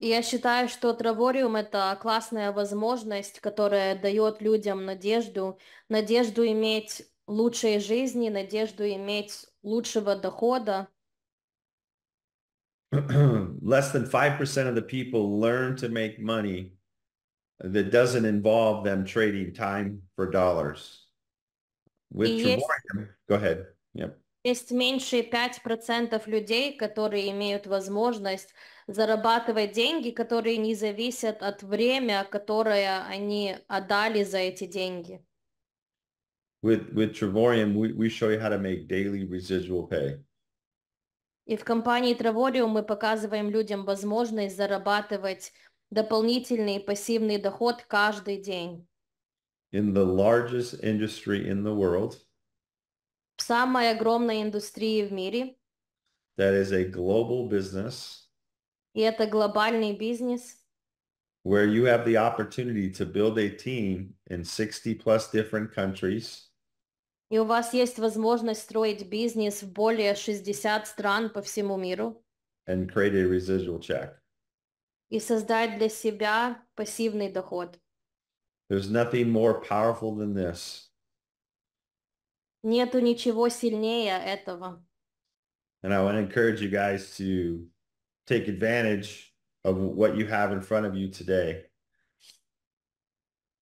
Я считаю, что Травориум – это классная возможность, которая дает людям надежду, надежду иметь лучшей жизни, надежду иметь лучшего дохода. (clears throat) Less than 5% of the people learn to make money that doesn't involve them trading time for dollars. With есть, go ahead. Yep. Есть меньше 5% людей, которые имеют возможность зарабатывать деньги, которые не зависят от времени, которое они отдали за эти деньги. With, with Trevorium, we, we show you how to make daily residual pay. И в компании Travodrium мы показываем людям возможность зарабатывать дополнительный пассивный доход каждый день. In the largest industry in the world. В самой огромной индустрии в мире. That is a global business. И это глобальный бизнес. Where you have the opportunity to build a team in 60 plus different countries. И у вас есть возможность строить бизнес в более 60 стран по всему миру. And create a residual check. И создать для себя пассивный доход. There's nothing more powerful than this. Нету ничего сильнее этого. And I want to encourage you guys to take advantage of what you have in front of you today.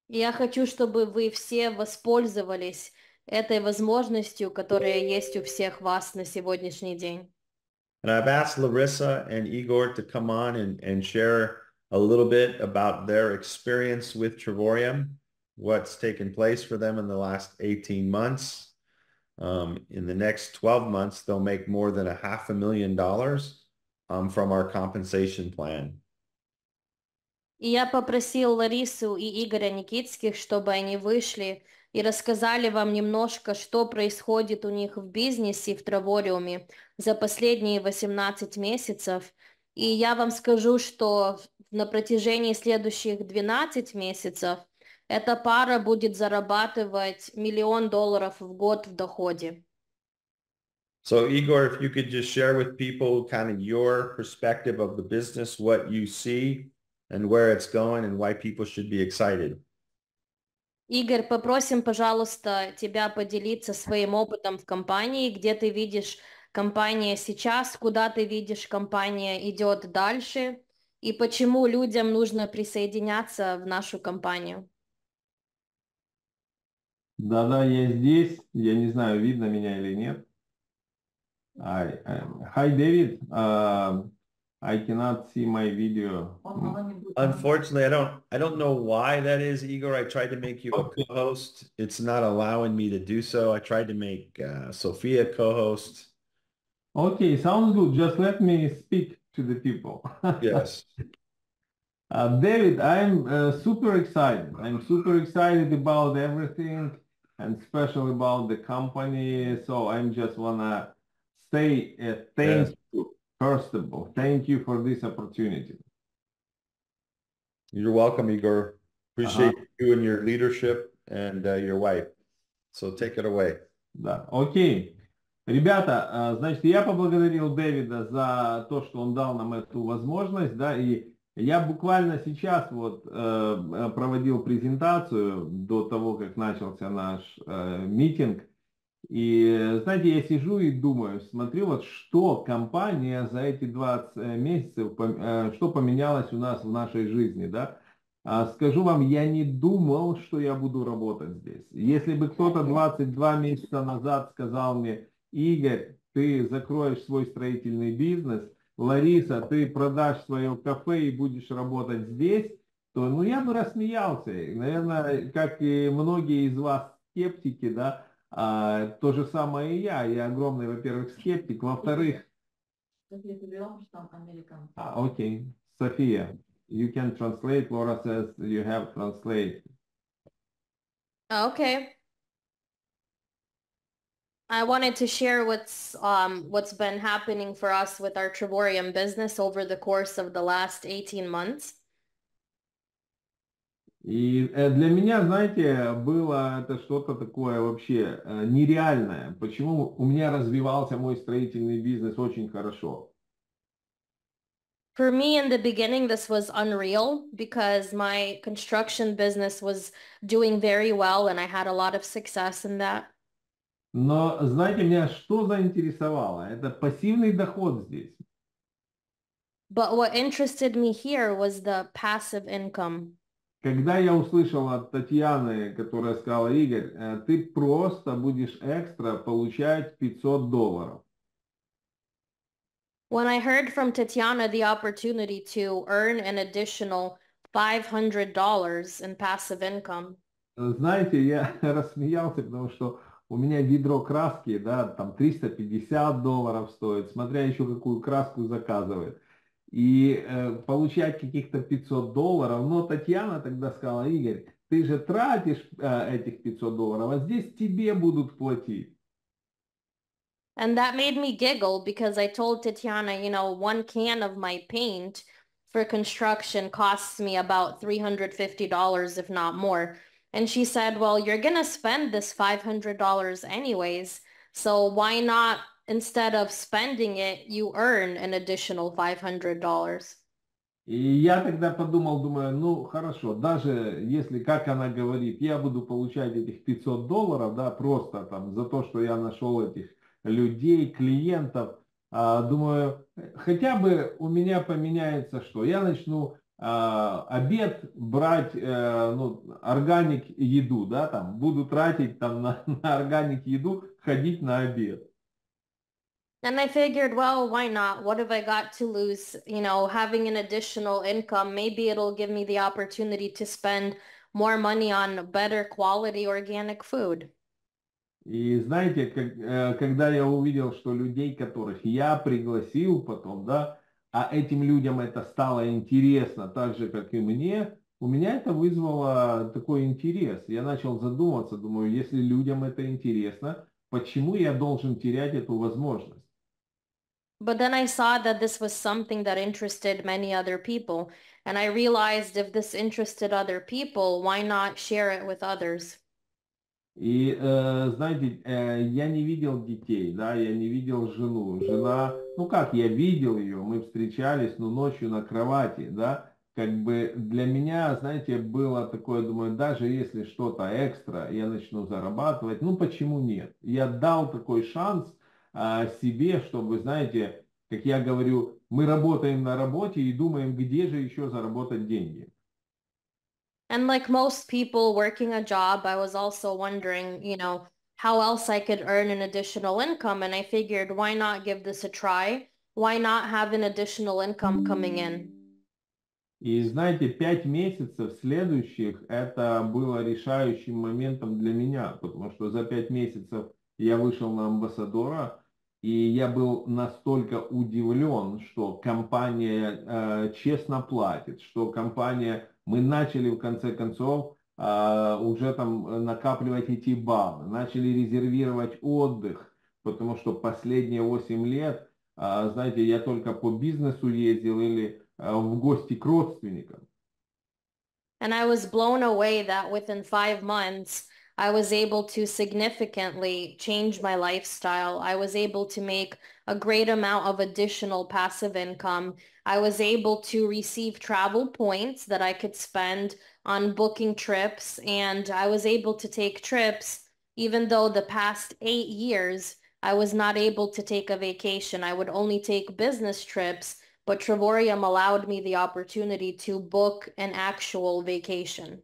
Я хочу, чтобы вы все воспользовались этой возможностью, которая есть у всех вас на сегодняшний день. And I've asked Larissa and Igor to come on and, and share a little bit about their experience with Trevorium, what's taken place for them in the last 18 months. Um, in the next 12 months, they'll make more than a half a million dollars um, from our compensation plan. И я попросил Ларису и Игоря Никитских, чтобы они вышли и рассказали вам немножко, что происходит у них в бизнесе в Травориуме за последние 18 месяцев. И я вам скажу, что на протяжении следующих 12 месяцев эта пара будет зарабатывать миллион долларов в год в доходе. So Igor, if you could just share with people kind of your perspective of the business, what you see and where it's going and why people should be excited. Игорь, попросим, пожалуйста, тебя поделиться своим опытом в компании, где ты видишь компания сейчас, куда ты видишь компания идет дальше, и почему людям нужно присоединяться в нашу компанию. Да-да, я здесь. Я не знаю, видно меня или нет. I, hi David. Um, I cannot see my video. Unfortunately, I don't. I don't know why that is, Igor. I tried to make you okay. a co-host. It's not allowing me to do so. I tried to make uh, Sophia co-host. Okay, sounds good. Just let me speak to the people. (laughs) yes. Uh, David, I'm uh, super excited. I'm super excited about everything and especially about the company. So I'm just wanna say uh, thank you. First of all, thank you for this opportunity. You're welcome, Igor. Appreciate you and your leadership and uh, your wife. So take it away. Да, окей. Ребята, а, значит, я поблагодарил Дэвида за то, что он дал нам эту возможность, да, и я буквально сейчас вот э, э, проводил презентацию до того, как начался наш э, митинг, и, знаете, я сижу и думаю, смотрю, вот что компания за эти 20 месяцев, пом- э, что поменялось у нас в нашей жизни, да, а, Скажу вам, я не думал, что я буду работать здесь. Если бы кто-то 22 месяца назад сказал мне, Игорь, ты закроешь свой строительный бизнес, Лариса, ты продашь свое кафе и будешь работать здесь, то ну, я бы рассмеялся. Наверное, как и многие из вас скептики, да, а, то же самое и я. Я огромный, во-первых, скептик. Во-вторых, София, ты берем, что там американцы. а, окей, София, you can translate. Laura says you have translate. Okay. I wanted to share what's um what's been happening for us with our Triborium business over the course of the last 18 months. И э, для меня, знаете, было это что-то такое вообще э, нереальное. Почему у меня развивался мой строительный бизнес очень хорошо? For me in the beginning, this was unreal because my construction business was doing very well and I had a lot of success in that. Но знаете, меня что заинтересовало? Это пассивный доход здесь. But what interested me here was the passive income. Когда я услышал от Татьяны, которая сказала, Игорь, э, ты просто будешь экстра получать 500 долларов. When I heard from Tatiana the opportunity to earn an additional $500 in passive income, Знаете, я (laughs) рассмеялся, потому что у меня ведро краски, да, там 350 долларов стоит, смотря еще какую краску заказывает. И э, получать каких-то 500 долларов, но Татьяна тогда сказала, Игорь, ты же тратишь э, этих 500 долларов, а здесь тебе будут платить. And that made me giggle because I told Tatiana, you know, one can of my paint for construction costs me about $350, if not more. And she said, well, you're going to spend this $500 anyways. So why not, instead of spending it, you earn an additional $500? И я тогда подумал, думаю, ну хорошо, даже если, как она говорит, я буду получать этих 500 долларов, да, просто там за то, что я нашел этих людей, клиентов, а, думаю, хотя бы у меня поменяется что? Я начну а, обед брать, э, ну, органик еду, да, там, буду тратить там на, (laughs) на органик еду, ходить на обед. And I figured, well, why not? What have I got to lose? You know, having an additional income, maybe it'll give me the opportunity to spend more money on better quality organic food. И знаете, как, э, когда я увидел, что людей, которых я пригласил потом, да, а этим людям это стало интересно, так же, как и мне, у меня это вызвало такой интерес. Я начал задумываться, думаю, если людям это интересно, почему я должен терять эту возможность? But then I saw that this was something that interested many other people. And I realized if this interested other people, why not share it with others? И, э, знаете, э, я не видел детей, да, я не видел жену. Жена, ну как, я видел ее, мы встречались, но ночью на кровати, да. Как бы для меня, знаете, было такое, думаю, даже если что-то экстра, я начну зарабатывать, ну почему нет? Я дал такой шанс себе, чтобы, знаете, как я говорю, мы работаем на работе и думаем, где же еще заработать деньги. And like most people working a job, I was also wondering, you know, how else I could earn an additional income. And I figured, why not give this a try? Why not have an additional income coming in? И знаете, пять месяцев следующих это было решающим моментом для меня, потому что за пять месяцев я вышел на амбассадора, и я был настолько удивлен, что компания э, честно платит, что компания мы начали в конце концов а, уже там накапливать эти баллы, начали резервировать отдых, потому что последние 8 лет, а, знаете, я только по бизнесу ездил или а, в гости к родственникам. And I was blown away that within five months, I was able to significantly change my lifestyle. I was able to make a great amount of additional passive income. I was able to receive travel points that I could spend on booking trips. And I was able to take trips, even though the past eight years, I was not able to take a vacation. I would only take business trips, but Trevorium allowed me the opportunity to book an actual vacation.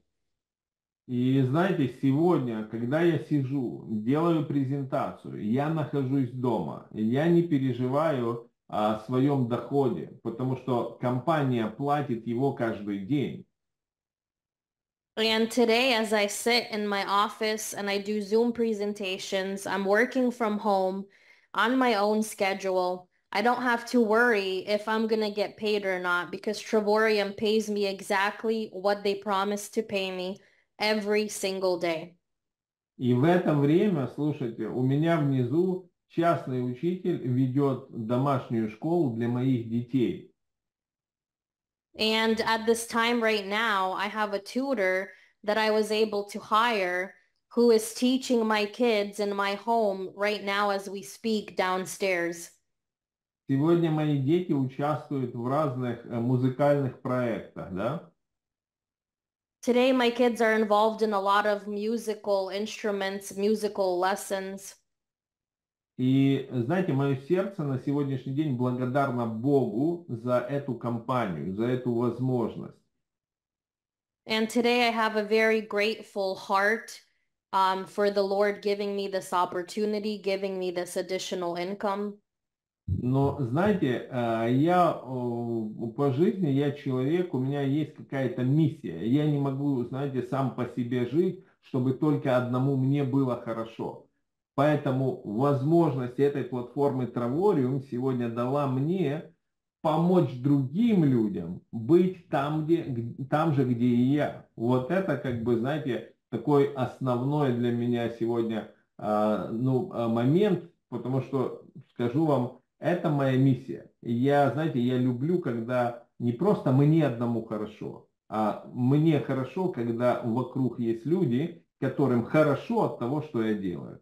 И знаете, сегодня, когда я сижу, делаю презентацию, я нахожусь дома, я не переживаю о своем доходе, потому что компания платит его каждый день. And today, as I sit in my office and I do Zoom presentations, I'm working from home on my own schedule. I don't have to worry if I'm going to get paid or not because Trevorium pays me exactly what they promised to pay me every single day. И в это время, слушайте, у меня внизу частный учитель ведет домашнюю школу для моих детей. And at this time right now, I have a tutor that I was able to hire who is teaching my kids in my home right now as we speak downstairs. Сегодня мои дети участвуют в разных музыкальных проектах, да? Today, my kids are involved in a lot of musical instruments, musical lessons. И знаете, мое сердце на сегодняшний день благодарно Богу за эту компанию, за эту возможность. And today I have a very grateful heart um, for the Lord giving me this opportunity, giving me this additional income. Но, знаете, я по жизни, я человек, у меня есть какая-то миссия. Я не могу, знаете, сам по себе жить, чтобы только одному мне было хорошо. Поэтому возможность этой платформы Травориум сегодня дала мне помочь другим людям быть там, где, там же, где и я. Вот это, как бы, знаете, такой основной для меня сегодня ну, момент, потому что, скажу вам, это моя миссия. Я, знаете, я люблю, когда не просто мне одному хорошо, а мне хорошо, когда вокруг есть люди, которым хорошо от того, что я делаю.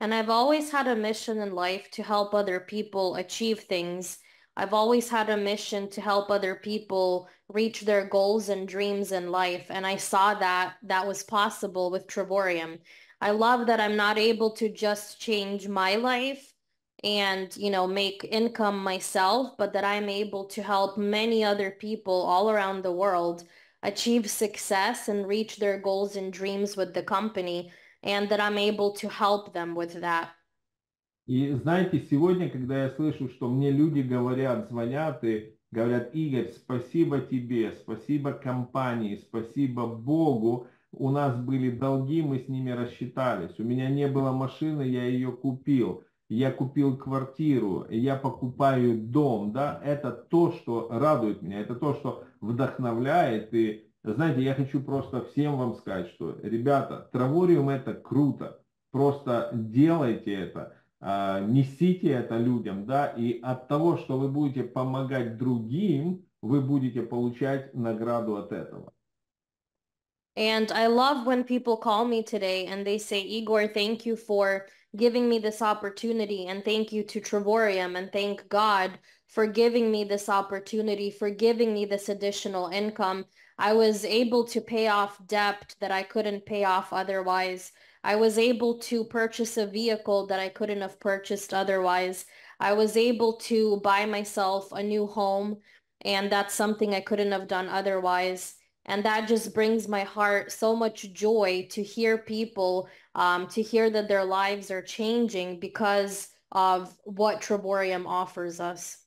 And I've always had a mission in life to help other people achieve things. I've always had a mission to help other people reach their goals and dreams in life. And I saw that that was possible with Trevorium. I love that I'm not able to just change my life, and you know make income myself but that i'm able to help many other people all around the world achieve success and reach their goals and dreams with the company and that i'm able to help them with that И знаете, сегодня, когда я слышу, что мне люди говорят, звонят и говорят, Игорь, спасибо тебе, спасибо компании, спасибо Богу, у нас были долги, мы с ними рассчитались, у меня не было машины, я ее купил, я купил квартиру, я покупаю дом, да, это то, что радует меня, это то, что вдохновляет. И, знаете, я хочу просто всем вам сказать, что, ребята, травориум это круто, просто делайте это. а, несите это людям, да, и от того, что вы будете помогать другим, вы будете получать награду от этого. And I love when people call me today and they say, Igor, thank you for giving me this opportunity and thank you to Trevorium and thank God for giving me this opportunity, for giving me this additional income. I was able to pay off debt that I couldn't pay off otherwise. I was able to purchase a vehicle that I couldn't have purchased otherwise. I was able to buy myself a new home and that's something I couldn't have done otherwise. And that just brings my heart so much joy to hear people, um, to hear that their lives are changing because of what Triborium offers us.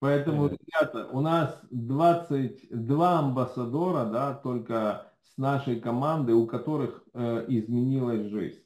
Поэтому, ребята, у нас 22 амбассадора, да, только с нашей команды, у которых э, изменилась жизнь.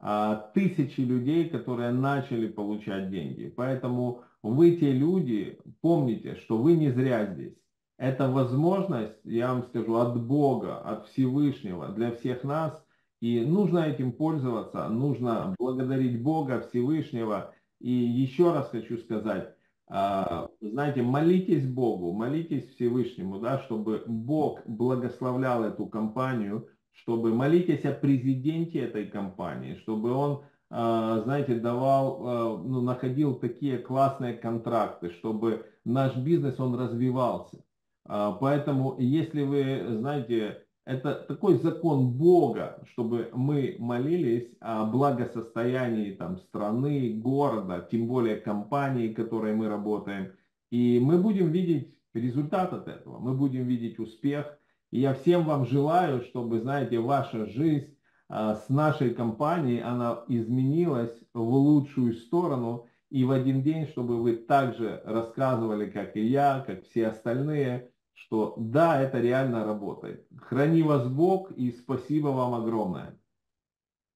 А тысячи людей, которые начали получать деньги. Поэтому вы те люди, помните, что вы не зря здесь. Это возможность, я вам скажу, от Бога, от Всевышнего для всех нас. И нужно этим пользоваться, нужно благодарить Бога, Всевышнего. И еще раз хочу сказать, а, знаете, молитесь Богу, молитесь Всевышнему, да, чтобы Бог благословлял эту компанию, чтобы молитесь о президенте этой компании, чтобы он, а, знаете, давал, а, ну, находил такие классные контракты, чтобы наш бизнес, он развивался. Поэтому, если вы, знаете, это такой закон Бога, чтобы мы молились о благосостоянии там, страны, города, тем более компании, в которой мы работаем. И мы будем видеть результат от этого, мы будем видеть успех. И я всем вам желаю, чтобы, знаете, ваша жизнь а, с нашей компанией, она изменилась в лучшую сторону. И в один день, чтобы вы также рассказывали, как и я, как все остальные, что да, это реально работает. Храни вас Бог и спасибо вам огромное.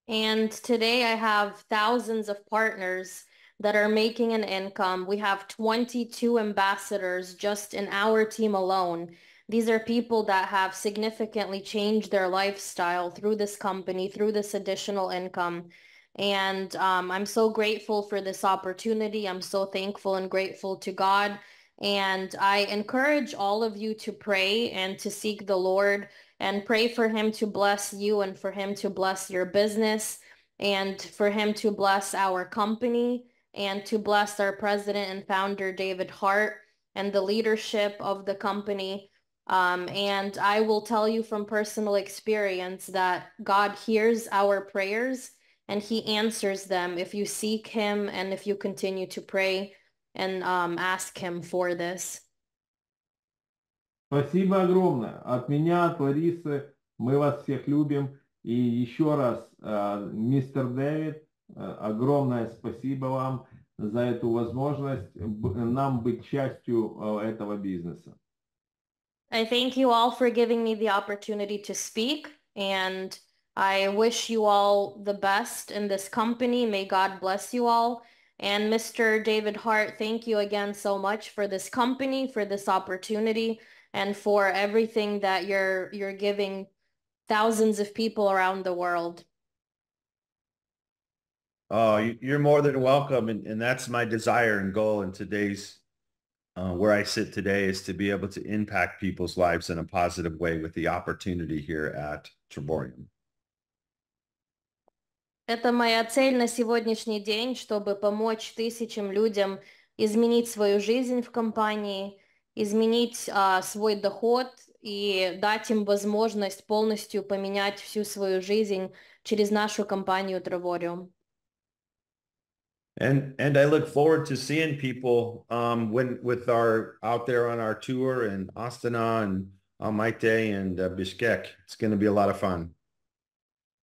And today I have thousands of partners that are making an income. We have 22 ambassadors just in our team alone. These are people that have significantly changed their lifestyle through this company, through this additional income. And um, I'm so grateful for this opportunity. I'm so thankful and grateful to God and I encourage all of you to pray and to seek the Lord and pray for him to bless you and for him to bless your business and for him to bless our company and to bless our president and founder, David Hart, and the leadership of the company. Um, and I will tell you from personal experience that God hears our prayers and he answers them if you seek him and if you continue to pray and um, ask him for this. Спасибо огромное. От меня, от Ларисы, мы вас всех любим. И еще раз, э, мистер Дэвид, э, огромное спасибо вам за эту возможность нам быть частью э, этого бизнеса. I thank you all for giving me the opportunity to speak and I wish you all the best in this company. May God bless you all. And Mr. David Hart, thank you again so much for this company, for this opportunity, and for everything that you're you're giving thousands of people around the world. Oh, you're more than welcome. And, and that's my desire and goal in today's, uh, where I sit today is to be able to impact people's lives in a positive way with the opportunity here at Triborium. Это моя цель на сегодняшний день, чтобы помочь тысячам людям изменить свою жизнь в компании, изменить а, свой доход и дать им возможность полностью поменять всю свою жизнь через нашу компанию Travorium. And and I look forward to seeing people um, when with our out there on our tour in Astana and Almaty and uh, Bishkek. It's going to be a lot of fun.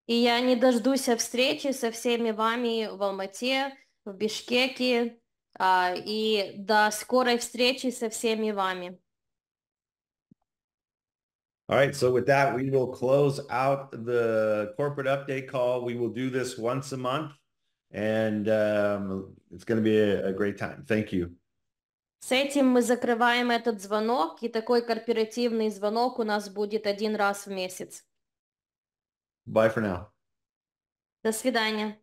И я не дождусь встречи со всеми вами в Алмате, в Бишкеке, а, и до скорой встречи со всеми вами. All right, so with that, we will close out the corporate update call. We will do this once a month, and um, it's going to be a, a great time. Thank you. С этим мы закрываем этот звонок, и такой корпоративный звонок у нас будет один раз в месяц. Bye for now. До свидания.